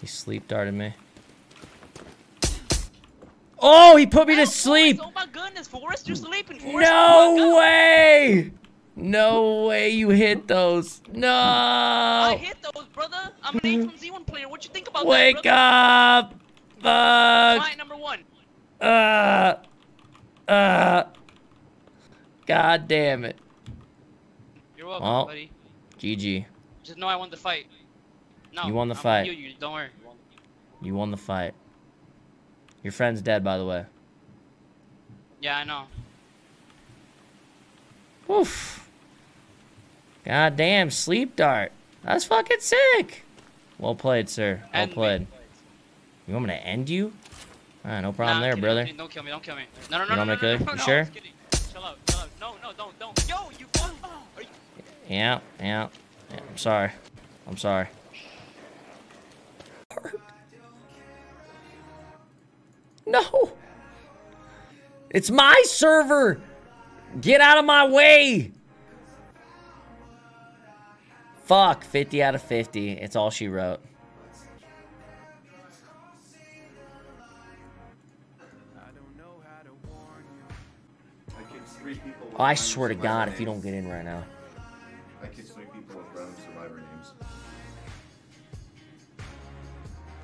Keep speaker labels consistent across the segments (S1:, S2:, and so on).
S1: He sleep darted me. Oh, he put me to
S2: Oh,
S1: sleep.
S2: Forrest, oh my goodness, Forrest, you're sleeping, Forrest.
S1: No
S2: go.
S1: way! No way you hit those. No!
S2: I hit those, brother. I'm an H1Z1 player. What you think about
S1: Wake
S2: that,
S1: up! Fuck!
S2: Client number one.
S1: Uh, uh. God damn it.
S2: You're welcome,
S1: Well,
S2: buddy.
S1: GG.
S2: Just know I won the fight. No,
S1: You won the
S2: I'm
S1: fight.
S2: You, you, don't worry.
S1: You won the fight. Your friend's dead, by the way.
S2: Yeah, I know.
S1: Oof. God damn, sleep dart. That's fucking sick. Well played, sir. Well
S2: End me.
S1: played. You want me to end you? Alright, no problem
S2: Nah,
S1: there,
S2: kidding,
S1: brother.
S2: Kidding. Don't kill me. Don't kill me. No, no, no,
S1: You
S2: no, no,
S1: me to
S2: no, no,
S1: You
S2: no,
S1: sure?
S2: I'm just kidding. Chill out. Chill out. No, no, don't, don't. Yo, you. fuck- Are you?
S1: Yeah, yeah. yeah I'm sorry. I'm sorry. No! It's my server! Get out of my way! Fuck, 50 out of 50. It's all she wrote.
S3: I kicked three people. with
S1: Oh, I swear to God, if you don't get in right now.
S3: I kicked three people with random survivor names.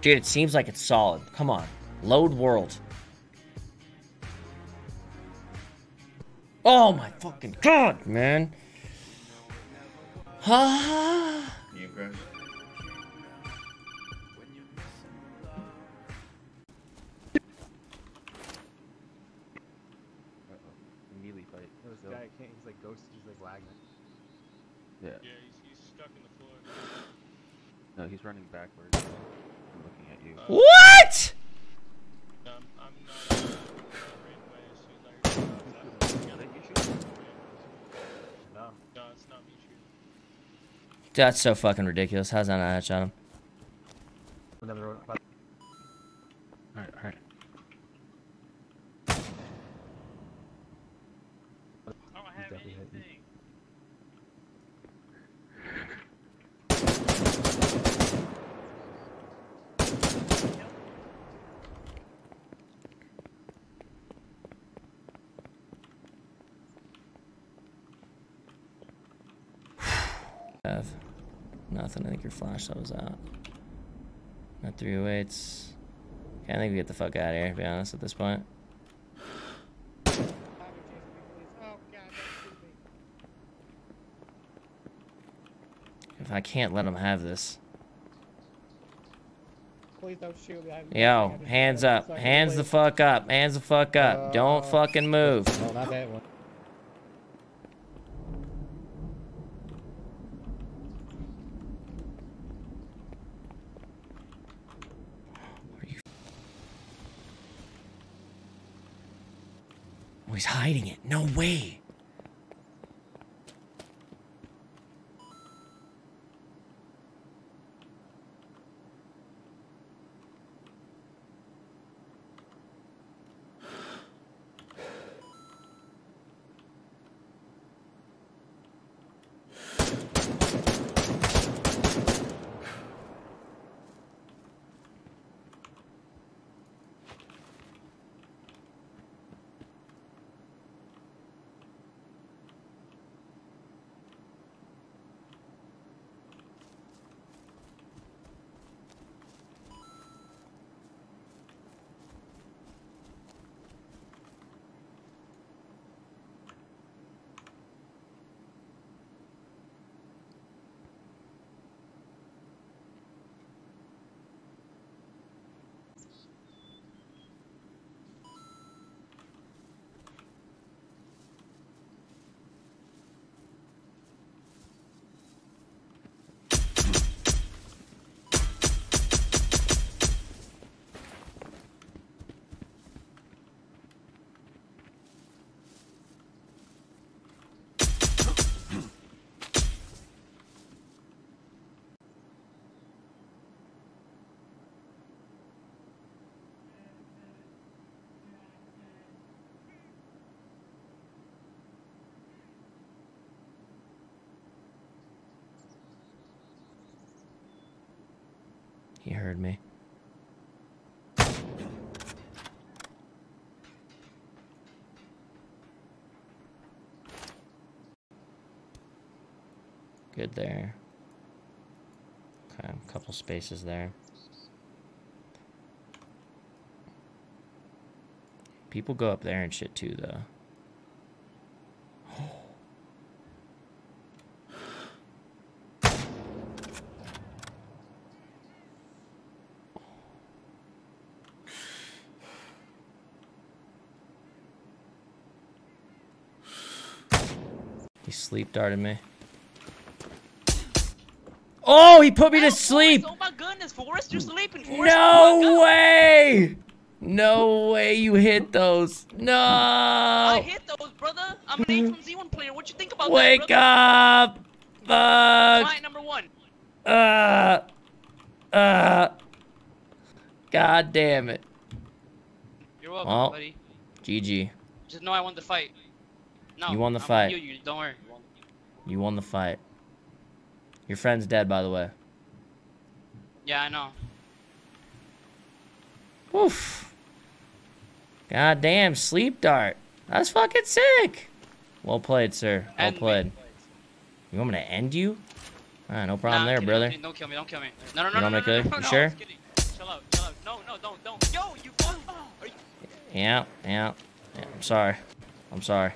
S1: Dude, it seems like it's solid. Come on. Load world. Oh my fucking god, man. Ah.
S3: You crash?
S4: Melee fight.
S5: This guy can't. He's like ghost. He's like lagging.
S4: Yeah.
S6: Yeah, he's, he's stuck in the floor.
S4: No, he's running backwards. I'm looking at you.
S1: What? That's so fucking ridiculous. How's that not a headshot him?
S5: Another one. About
S4: Alright, alright.
S6: I don't have
S5: definitely hit me.
S6: anything.
S1: Have nothing. I think your flash that was out. Not 308s. Okay, I think we get the fuck out of here, to be honest, at this point. If I can't let him have this.
S7: Please don't shoot me. I'm
S1: Yo, hands up. Hands the fuck up. Hands the fuck up. Don't
S7: Uh,
S1: fucking move.
S7: No, not that one.
S1: Hiding it. No way. Heard me. Good there. Okay, a couple spaces there. People go up there and shit too, though. Sleep darted me. Oh, he put me to sleep.
S2: Forrest, oh my goodness, Forrest, you're sleeping, Forrest.
S1: No
S2: God.
S1: way! No way you hit those. No!
S2: I hit those, brother. I'm an H1Z1 player. What you think about
S1: Wake
S2: that,
S1: up! Fuck!
S2: Client number one.
S1: Uh, uh. God damn it.
S2: You're welcome,
S1: Well,
S2: buddy.
S1: GG.
S2: Just know I won the fight. No,
S1: You won the
S2: I'm
S1: fight.
S2: You, you, don't worry.
S1: You won the fight. Your friend's dead, by the way.
S2: Yeah, I know.
S1: Oof. Goddamn, sleep dart. That's fucking sick. Well played, sir. Well
S2: End me.
S1: played. You want me to end you? Alright, no problem
S2: Nah,
S1: there,
S2: kidding,
S1: brother.
S2: Kidding. Don't kill me. Don't kill me. No, no,
S1: You
S2: no, no,
S1: want me
S2: no,
S1: to
S2: no,
S1: you?
S2: no, no,
S1: sure?
S2: I'm kidding. Chill out. Chill out. No, no, don't, don't. Yo, you. fuck- Are you?
S1: Yeah, yeah. yeah I'm sorry. I'm sorry.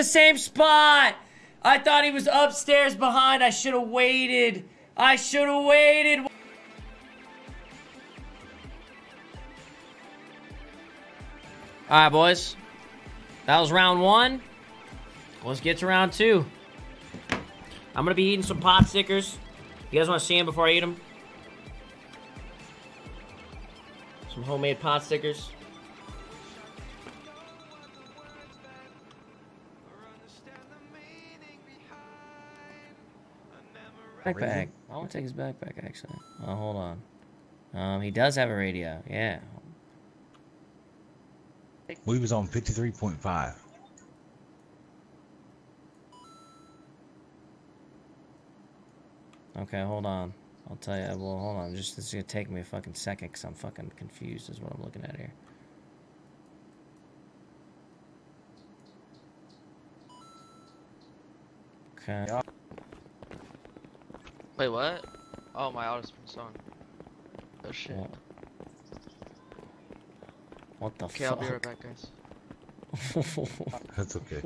S1: The same spot. I thought he was upstairs behind. I should have waited. I should have waited. All right, boys. That was round one. Let's get to round two. I'm gonna be eating some pot stickers. You guys want to see them before I eat them? Some homemade pot stickers. Backpack. I want to take his backpack, actually. Oh, hold on. Um, he does have a radio. Yeah.
S8: We was on 53.5.
S1: Okay, hold on. I'll tell you. Well, hold on. Just this is gonna take me a fucking second because I'm fucking confused. Is what I'm looking at here. Okay.
S9: Wait, what? Oh, my auto's been song. Oh shit.
S1: What, what the
S9: Okay, I'll be right back, guys.
S8: That's okay.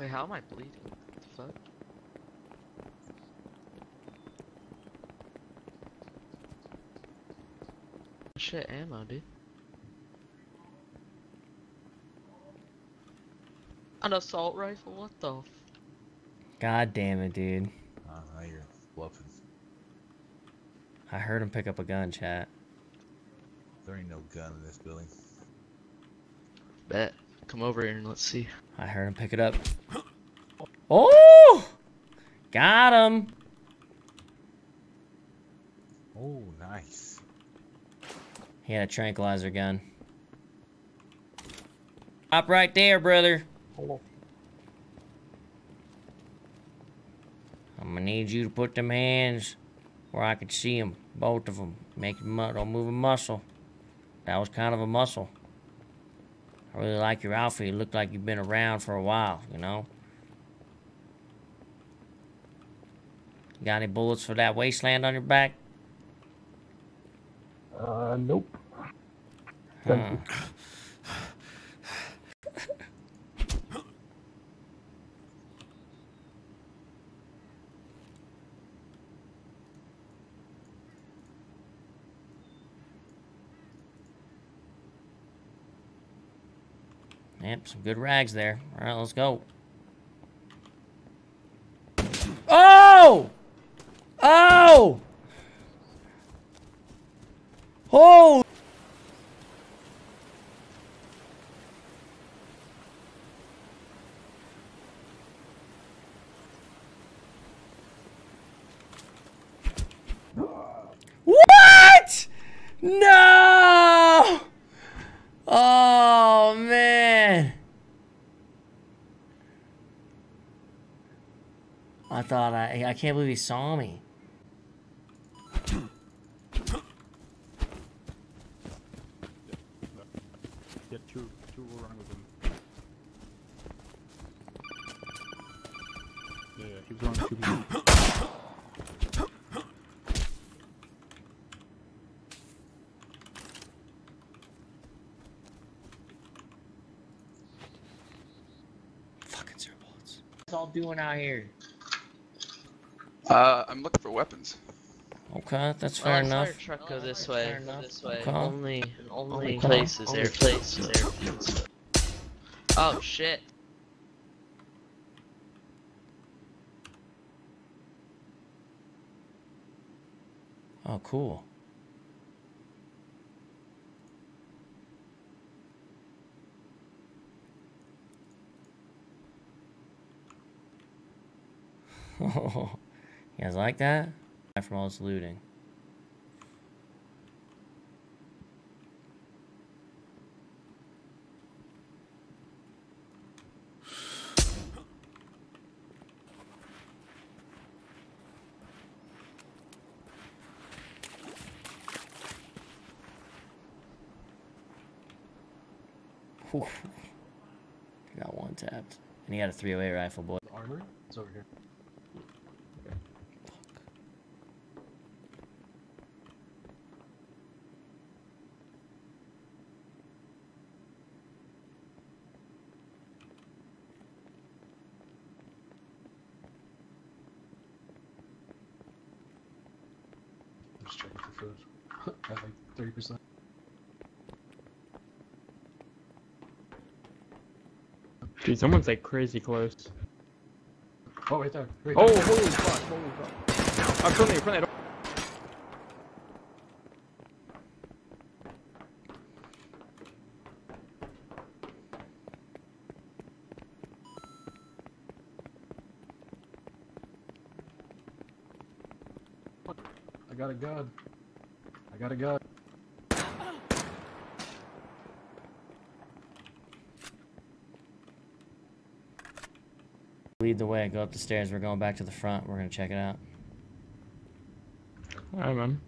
S9: Wait, how am I bleeding? What the fuck? Shit, ammo, dude. An assault rifle? What the f-
S1: God damn it, dude.
S8: Uh, now you're bluffing.
S1: I heard him pick up a gun, chat.
S8: There ain't no gun in this building.
S9: Bet. Come over here and let's see.
S1: I heard him pick it up. Oh! Got him.
S8: Oh, nice.
S1: He had a tranquilizer gun. Up right there, brother. I'm gonna need you to put them hands where I can see them, both of them. Make them, mu- don't move a muscle. That was kind of a muscle. I really like your outfit. You look like you've been around for a while, you know? You got any bullets for that wasteland on your back?
S5: Uh, nope.
S1: Huh. Yep, some good rags there. All right, let's go. Oh! Oh! Oh! What? No! Oh, man. I thought I, I can't believe he saw me.
S5: Yeah, two, two were running with him. Yeah, yeah, he was running two people.
S1: Fucking zero. What's all doing out here?
S10: Uh, I'm looking for weapons.
S1: Okay, that's
S9: Oh,
S1: fair
S9: I
S1: enough.
S9: your truck go this way.
S1: Fair enough.
S9: This way.
S1: Okay.
S9: Only, only
S1: Okay.
S9: places,
S1: Only
S9: airplanes, airplanes. Oh shit.
S1: Oh, cool. Oh, you guys like that? From all this looting. Got one tapped. And he had a 308 rifle, boy.
S5: The armory? It's over here. Food. Have like 30%.
S7: Dude, someone's like crazy close.
S5: Oh, right there. Right
S7: Oh,
S5: there.
S7: holy fuck, holy fuck. I'm from there, from there.
S5: I got a gun. I gotta go.
S1: Lead the way. Go up the stairs. We're going back to the front. We're going to check it out.
S7: Alright, man.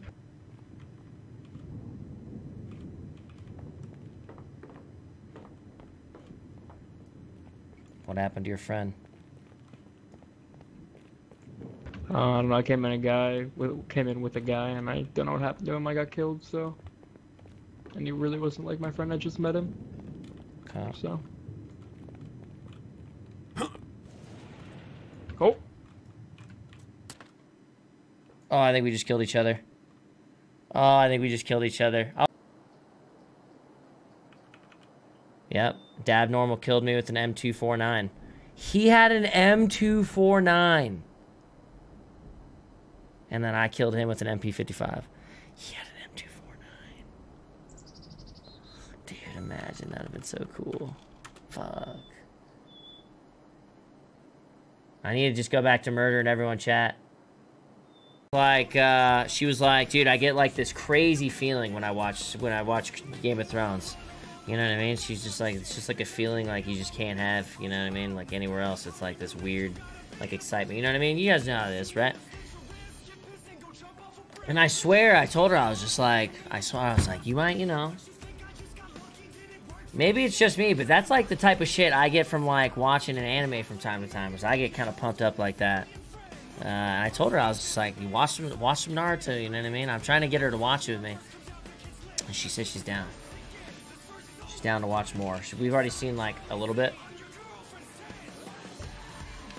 S1: What happened to your friend?
S7: Uh, I don't know. I came in a guy, with, came in with a guy, and I don't know what happened to him. I got killed, so. And he really wasn't like my friend. I just met him,
S1: Okay.
S7: so. Oh,
S1: Oh, I think we just killed each other. Oh, I think we just killed each other. Oh. Yep. Dab Normal killed me with an M249. He had an M249. And then I killed him with an MP55. He had an M249. Dude, imagine that would have been so cool. Fuck. I need to just go back to murder and everyone chat. Like, uh, she was like, dude, I get like this crazy feeling when I watch when I watch Game of Thrones. You know what I mean? She's just like, it's just like a feeling like you just can't have. You know what I mean? Like anywhere else, it's like this weird, like excitement. You know what I mean? You guys know how it is, right? And I swear, I told her I was just like, I swear I was like, you might, you know. Maybe it's just me, but that's like the type of shit I get from like watching an anime from time to time. Is I get kind of pumped up like that. Uh, and I told her I was just like, you watch some, watch some Naruto. You know what I mean? I'm trying to get her to watch it with me, and she said she's down. She's down to watch more. We've already seen like a little bit.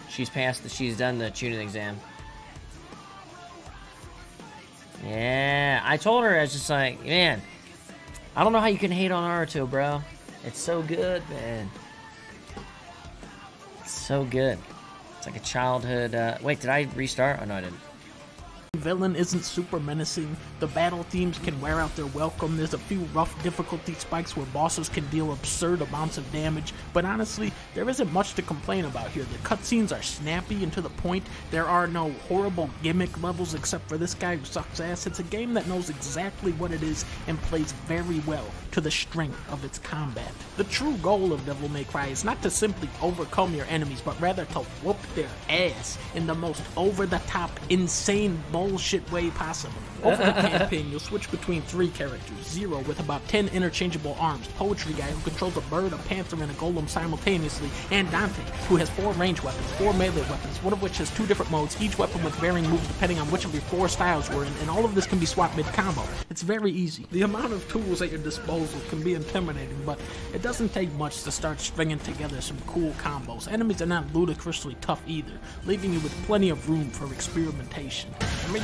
S1: She's passed. The, she's done the Chunin exam. Yeah, I told her I was just like, man, I don't know how you can hate on Naruto, bro. It's so good, man. It's so good. It's like a childhood. Uh, wait, did I restart? Oh no, I didn't.
S10: Villain isn't super menacing. The battle themes can wear out their welcome. There's a few rough difficulty spikes where bosses can deal absurd amounts of damage, but honestly, there isn't much to complain about here. The cutscenes are snappy and to the point. There are no horrible gimmick levels except for this guy who sucks ass. It's a game that knows exactly what it is and plays very well to the strength of its combat. The true goal of Devil May Cry is not to simply overcome your enemies, but rather to whoop their ass in the most over-the-top, insane bullshit way possible. Over the campaign, you'll switch between three characters. Nero with about 10 interchangeable arms, Poetry Guy who controls a bird, a panther, and a golem simultaneously, and Dante, who has four range weapons, four melee weapons, one of which has two different modes, each weapon with varying moves depending on which of your four styles we're in, and all of this can be swapped mid-combo. It's very easy. The amount of tools at your disposal can be intimidating, but it doesn't take much to start stringing together some cool combos. Enemies are not ludicrously tough either, leaving you with plenty of room for experimentation. I mean,